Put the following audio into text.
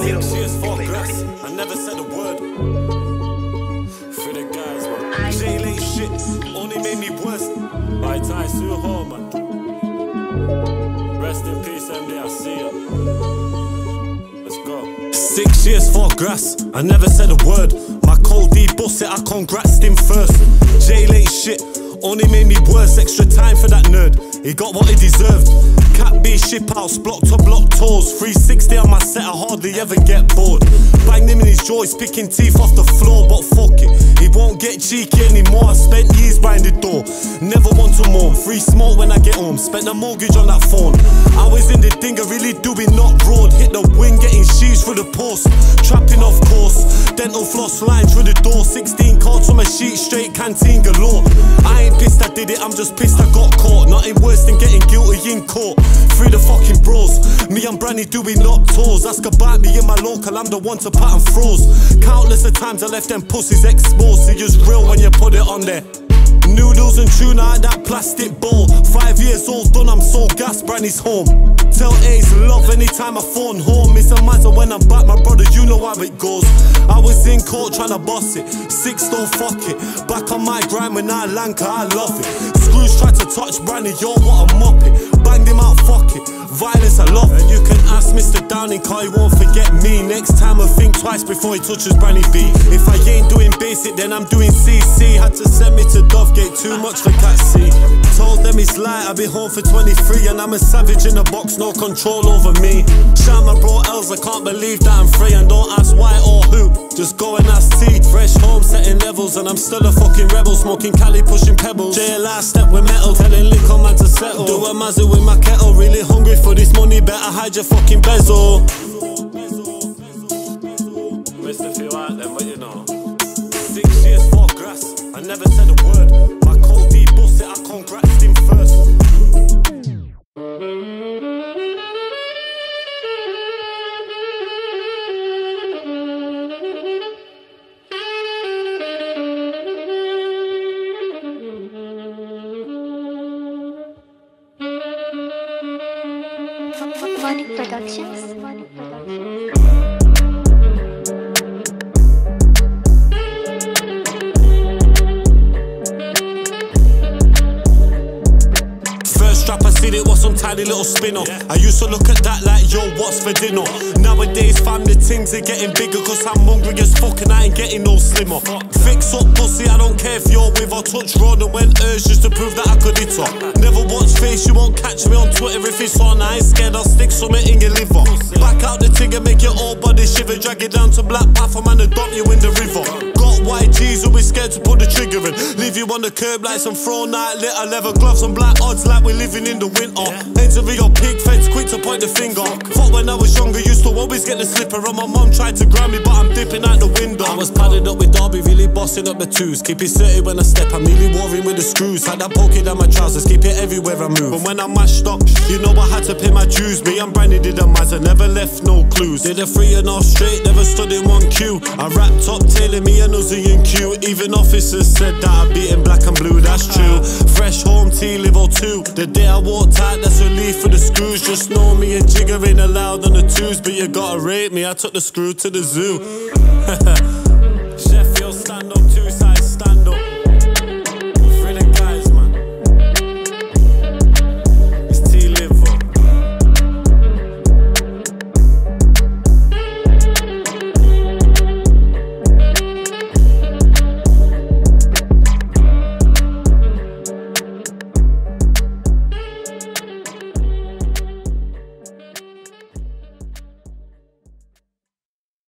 Six years, for grass. I never said a word. For the guys, man. J late shit only made me worse. By time, Sue home, man. Rest in peace, MD. I see ya. Let's go. Six years, four grass. I never said a word. My cold D bust it. I congrats him first. J late shit only made me worse. Extra time for that nerd. He got what he deserved. Cat B ship house, block to block tours. 360 on my set, I hardly ever get bored. Banged him in his jaws, picking teeth off the floor, but fuck it. He won't get cheeky anymore. I spent years behind the door. Never want to mourn. Free smoke when I get home. Spent the mortgage on that phone. I was in the dinger, really doing not broad. Hit the wing, getting sheets through the post. Trapping off course. Dental floss line through the door. 16 cards on my sheet, straight canteen galore. I ain't did it, I'm just pissed I got caught. Nothing worse than getting guilty in court. Free the fucking bros. Me and Brandy doing lock tours. Ask about me in my local, I'm the one to pattern froze. Countless of times I left them pussies exposed. See, it's real when you put it on there. Noodles and tuna out that plastic bowl. Years old, done, I'm so gas, Brandy's home. Tell Ace love anytime I phone home. Miss a matter when I'm back, my brother, you know how it goes. I was in court trying to boss it. Six don't fuck it. Back on my grind when I lanka, I love it. Screws tried to touch Brandy, yo, what a mop it. Banged him out, fuck it. Violence, I love it. You can ask Mr. Downing, car he won't forget me. Next time I think twice before he touches Brandy B. If I ain't doing basic, then I'm doing CC. Had to send me to Dovegate, too much for Cat C. Told them it's light, I'll be home for 23. And I'm a savage in a box, no control over me. Shout my bro Els, I can't believe that I'm free. And don't ask why or who, just go and ask T. Fresh home, setting levels, and I'm still a fucking rebel. Smoking Cali, pushing pebbles. JLI step with metal, telling Lico man to settle. Do a mazzy with my kettle, really hungry for this money, better hide your fucking bezel. Mr. Feel out then, but you know. Six years, four grass, I never said a word. Money Productions. Seen it was some tiny little spinner. I used to look at that like, yo, what's for dinner? Nowadays, fam, the things are getting bigger cause I'm hungry as fuck and I ain't getting no slimmer. Fix up pussy, I don't care if you're with or touch road and went urged just to prove that I could hit her. Never watch face, you won't catch me on Twitter if it's on. I ain't scared, I'll stick something in your liver. Back out the thing and make your whole body shiver. Drag it down to Black Panther, man, and dump you in the river. Got YGs who be scared to pull the trigger in. Leave you on the curb like some throw night litter. Leather gloves and black odds like we're living in the winter. Ends of your pig fence, quick to point the finger. Thought when I was younger, used to always get the slipper. And my mum tried to grab me, but I'm dipping out the window. I was padded up with Derby, really bossing up the twos. Keep it certain when I step, I'm nearly warring with the screws. Had that poking down my trousers, keep it everywhere I move. And when I mashed up, you know I had to pay my dues. Me and Brandy did a mazza, never left no clues. Did a three and all straight, never stood in one queue. I wrapped up, tailing me and Uzi and Q. Even officers said that I beat in black and blue, that's true. Fresh home T level two. The day I walked out, that's relief for the screws. Just know me and Jigger ain't allowed on the twos, but you gotta rate me. I took the screw to the zoo.